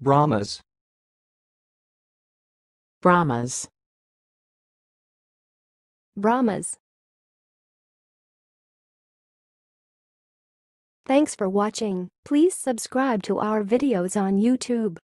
Brahmas. Brahmas. Brahmas. Thanks for watching. Please subscribe to our videos on YouTube.